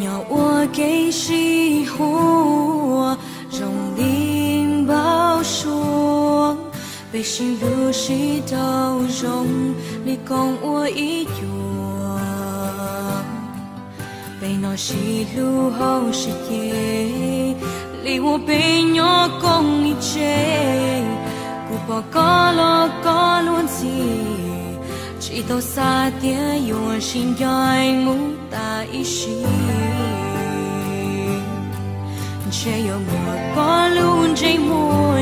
nhỏ ua gây si hua rồng đêm bao xuống về xin lưu si đau rồng đi con ua ý chùa về nó si lưu hâu si chê li ua bê nhỏ con ni chê cụ bỏ có lo có luôn chỉ tàu xa tía yêu xin anh mu ta ý xí che yêu mùa có luôn chơi mùa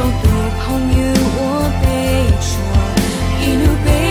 中被朋友我被戳，一路被。